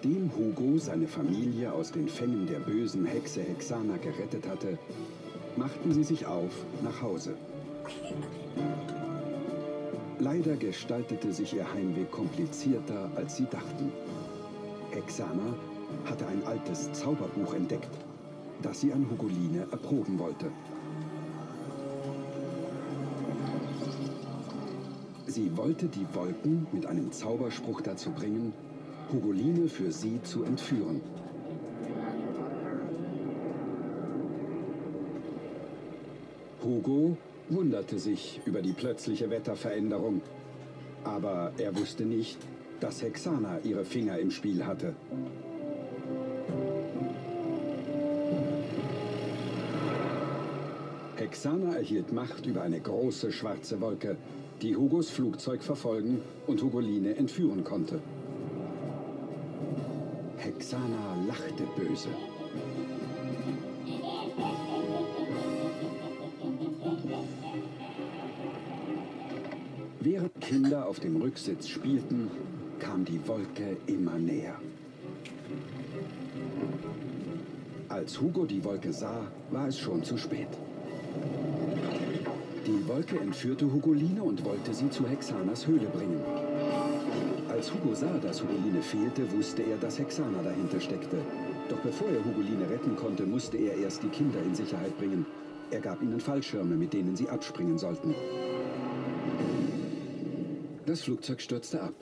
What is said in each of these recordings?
Nachdem Hugo seine Familie aus den Fängen der bösen Hexe Hexana gerettet hatte, machten sie sich auf nach Hause. Leider gestaltete sich ihr Heimweg komplizierter, als sie dachten. Hexana hatte ein altes Zauberbuch entdeckt, das sie an Hugoline erproben wollte. Sie wollte die Wolken mit einem Zauberspruch dazu bringen, Hugoline für sie zu entführen. Hugo wunderte sich über die plötzliche Wetterveränderung. Aber er wusste nicht, dass Hexana ihre Finger im Spiel hatte. Hexana erhielt Macht über eine große schwarze Wolke, die Hugos Flugzeug verfolgen und Hugoline entführen konnte. Hexana lachte böse. Während Kinder auf dem Rücksitz spielten, kam die Wolke immer näher. Als Hugo die Wolke sah, war es schon zu spät. Die Wolke entführte Hugoline und wollte sie zu Hexanas Höhle bringen. Als Hugo sah, dass Hugoline fehlte, wusste er, dass Hexana dahinter steckte. Doch bevor er Hugoline retten konnte, musste er erst die Kinder in Sicherheit bringen. Er gab ihnen Fallschirme, mit denen sie abspringen sollten. Das Flugzeug stürzte ab.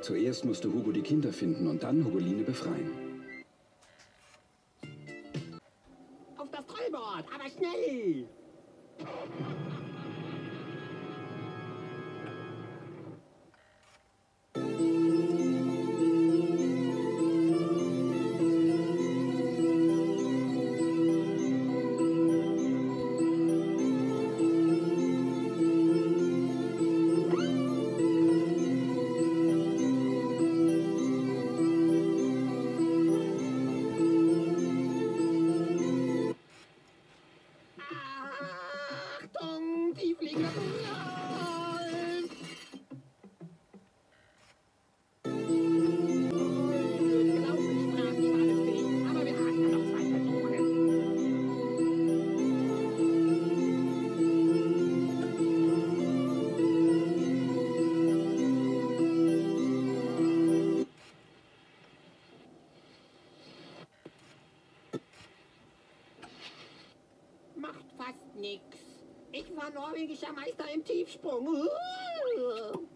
Zuerst musste Hugo die Kinder finden und dann Hugoline befreien. Auf das Treibord, aber schnell! Nix. Ich war norwegischer Meister im Tiefsprung. Uh.